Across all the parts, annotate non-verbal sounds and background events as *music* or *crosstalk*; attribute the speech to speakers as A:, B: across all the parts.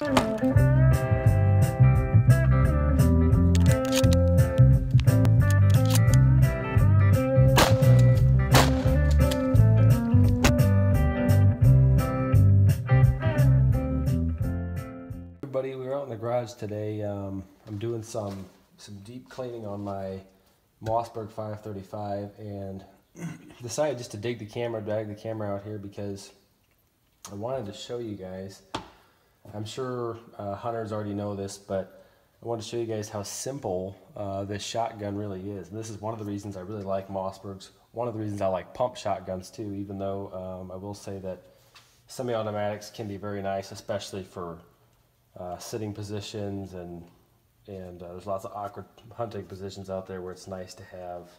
A: Everybody, we were out in the garage today. Um, I'm doing some some deep cleaning on my Mossberg 535 and *clears throat* decided just to dig the camera, drag the camera out here because I wanted to show you guys. I'm sure uh, hunters already know this, but I want to show you guys how simple uh, this shotgun really is. And this is one of the reasons I really like Mossbergs. One of the reasons I like pump shotguns too, even though um, I will say that semi-automatics can be very nice, especially for uh, sitting positions and and uh, there's lots of awkward hunting positions out there where it's nice to have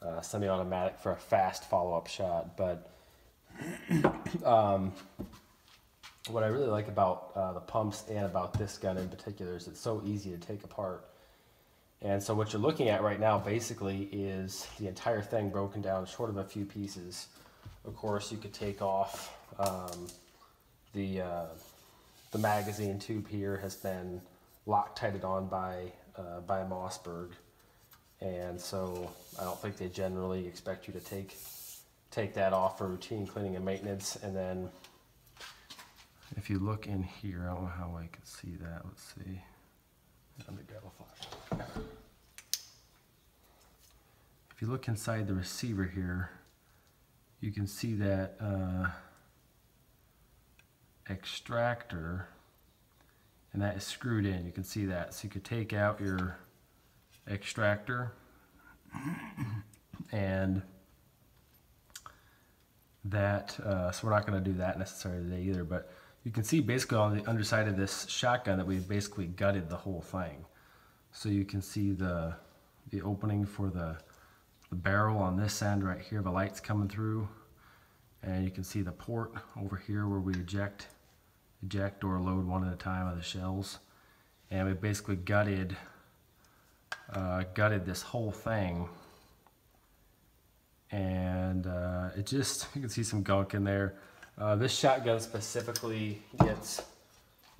A: uh, semi-automatic for a fast follow-up shot. But *clears throat* um, what I really like about uh, the pumps and about this gun in particular is it's so easy to take apart. And so what you're looking at right now basically is the entire thing broken down short of a few pieces. Of course, you could take off um, the uh, the magazine tube here has been Loctited on by uh, by Mossberg, and so I don't think they generally expect you to take take that off for routine cleaning and maintenance. And then if you look in here, I don't know how I can see that. Let's see. Let me grab a. If you look inside the receiver here, you can see that uh, extractor and that is screwed in. You can see that. So you could take out your extractor *coughs* and that, uh, so we're not going to do that necessarily today either, but you can see basically on the underside of this shotgun that we've basically gutted the whole thing. So you can see the, the opening for the, the barrel on this end right here, the light's coming through. And you can see the port over here where we eject eject or load one at a time of the shells. And we basically gutted, uh, gutted this whole thing. And uh, it just, *laughs* you can see some gunk in there. Uh, this shotgun specifically gets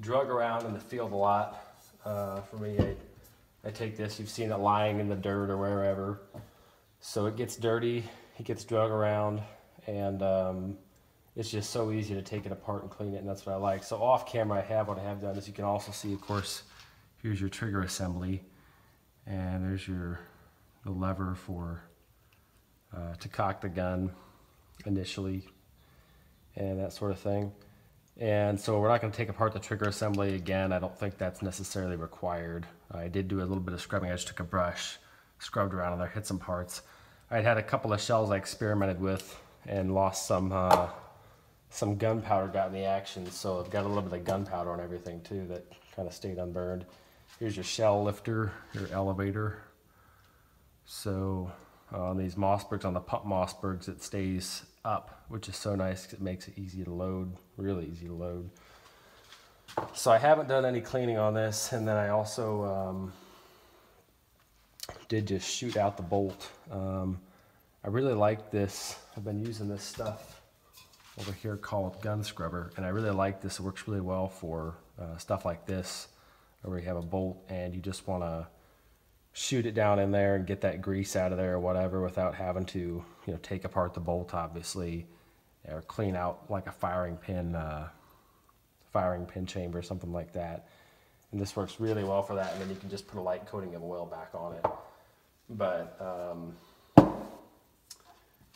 A: drug around in the field a lot. Uh, for me, I, I take this, you've seen it lying in the dirt or wherever. So it gets dirty, it gets drug around, and um, it's just so easy to take it apart and clean it, and that's what I like. So off camera, I have what I have done. As you can also see, of course, here's your trigger assembly, and there's your the lever for uh, to cock the gun initially, and that sort of thing. And so we're not going to take apart the trigger assembly again. I don't think that's necessarily required. I did do a little bit of scrubbing. I just took a brush, scrubbed around in there, hit some parts. I had had a couple of shells I experimented with and lost some uh, some gunpowder got in the action, so I've got a little bit of gunpowder on everything too that kind of stayed unburned. Here's your shell lifter, your elevator. So uh, on these Mossbergs, on the pump Mossbergs, it stays up, which is so nice because it makes it easy to load, really easy to load. So I haven't done any cleaning on this, and then I also um, did just shoot out the bolt. Um, I really like this. I've been using this stuff over here called gun scrubber and I really like this it works really well for uh, stuff like this where you have a bolt and you just want to shoot it down in there and get that grease out of there or whatever without having to you know take apart the bolt obviously or clean out like a firing pin uh, firing pin chamber something like that and this works really well for that and then you can just put a light coating of oil back on it but um,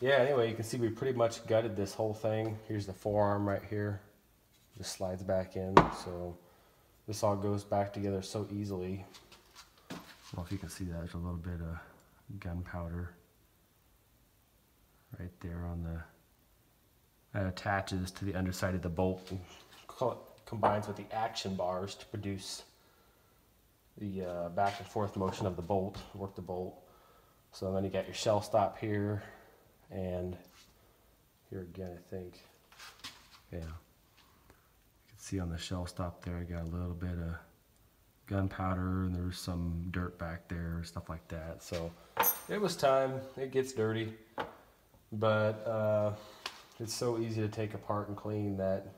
A: yeah, anyway, you can see we pretty much gutted this whole thing. Here's the forearm right here. Just slides back in. So this all goes back together so easily. Know if you can see that. There's a little bit of gunpowder right there on the that attaches to the underside of the bolt and combines with the action bars to produce the uh, back and forth motion of the bolt, work the bolt. So then you got your shell stop here, and here again, I think, yeah. You can see on the shell stop there, I got a little bit of gunpowder and there's some dirt back there, stuff like that. So it was time. It gets dirty, but uh, it's so easy to take apart and clean that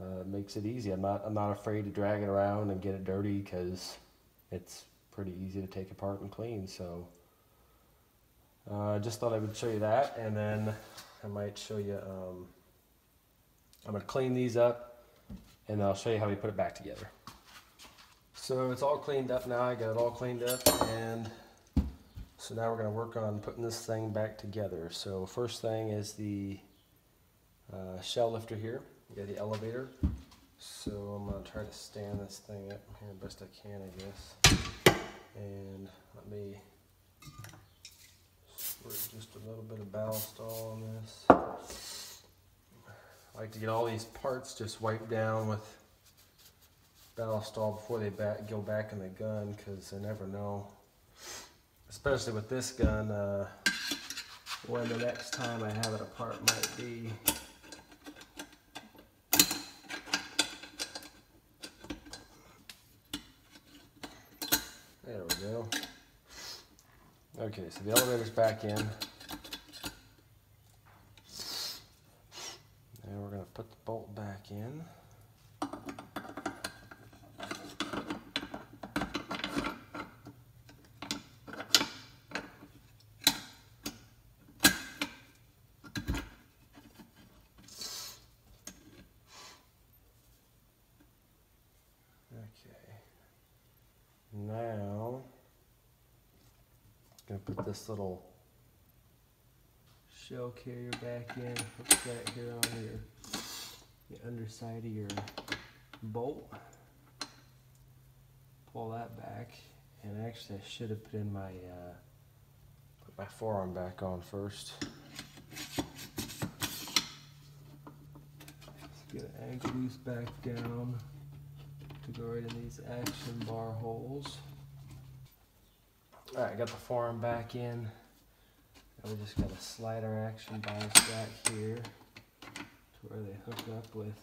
A: uh, makes it easy. I'm not I'm not afraid to drag it around and get it dirty because it's pretty easy to take apart and clean. So I uh, just thought I would show you that, and then I might show you. Um, I'm gonna clean these up, and I'll show you how we put it back together. So it's all cleaned up now. I got it all cleaned up, and so now we're gonna work on putting this thing back together. So first thing is the uh, shell lifter here. You got the elevator. So I'm gonna try to stand this thing up here best I can, I guess. And let me just a little bit of ballistol on this. I like to get all these parts just wiped down with ballistol before they back, go back in the gun because I never know. Especially with this gun, uh, when the next time I have it apart might be. There we go. Okay, so the elevator's back in. And we're going to put the bolt back in. Okay. Now, gonna put this little shell carrier back in. Put that here on your the underside of your bolt. Pull that back, and actually I should have put in my uh, put my forearm back on first. Let's get an angle loose back down to go right in these action bar holes. Alright, got the forearm back in. We just got to slide our action bars back here to where they hook up with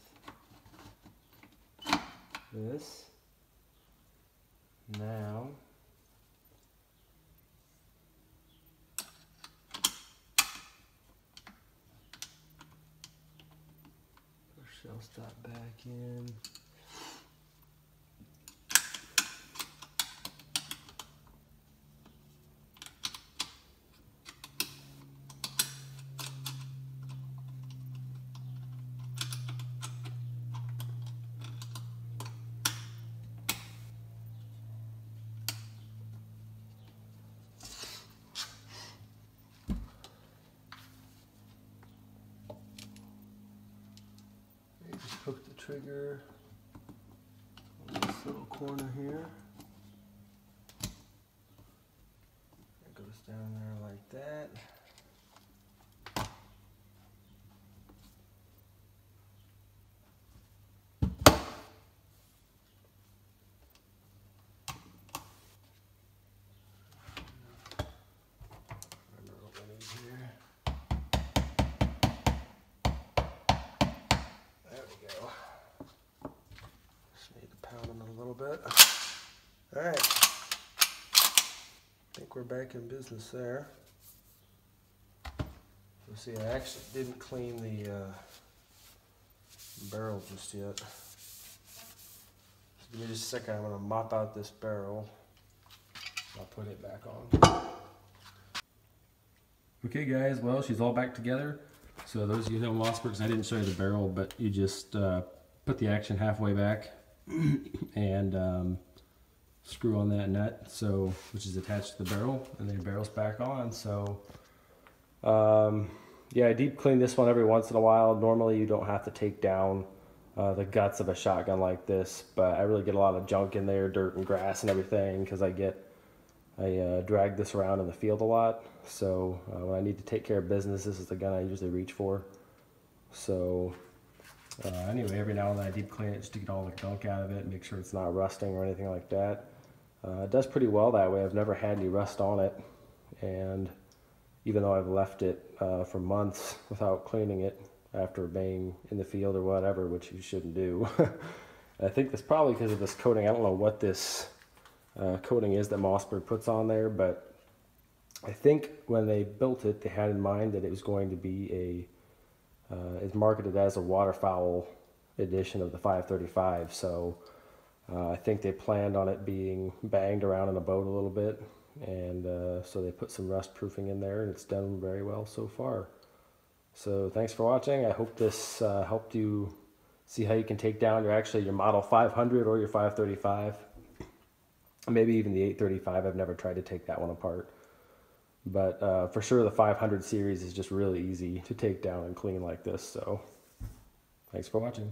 A: this. Now push shell stop back in. Just hook the trigger on this little corner here. It goes down there like that. Remember what we need here. There we go. Just need to pound them a little bit. All right. I think we're back in business there. You see, I actually didn't clean the uh, barrel just yet. So give me just a second. I'm gonna mop out this barrel. I'll put it back on. Okay, guys. Well, she's all back together. So those of you who know Mossbergs, I didn't show you the barrel, but you just uh, put the action halfway back *coughs* and um, screw on that nut, so which is attached to the barrel, and then the barrel's back on. So um, yeah, I deep clean this one every once in a while. Normally, you don't have to take down uh, the guts of a shotgun like this, but I really get a lot of junk in there, dirt and grass and everything, because I get I uh, drag this around in the field a lot. So uh, when I need to take care of business, this is the gun I usually reach for. So uh, anyway, every now and then I deep clean it just to get all the gunk out of it, make sure it's not rusting or anything like that. Uh, it does pretty well that way. I've never had any rust on it, and even though I've left it uh, for months *laughs* without cleaning it after being in the field or whatever, which you shouldn't do. *laughs* I think that's probably because of this coating. I don't know what this uh, coating is that Mossberg puts on there, but I think when they built it, they had in mind that it was going to be a, uh, it's marketed as a waterfowl edition of the 535. So uh, I think they planned on it being banged around in a boat a little bit, and uh, so they put some rust proofing in there, and it's done very well so far. So thanks for watching. I hope this uh, helped you see how you can take down your actually your Model 500 or your 535, maybe even the 835. I've never tried to take that one apart, but uh, for sure the 500 series is just really easy to take down and clean like this. So thanks for watching.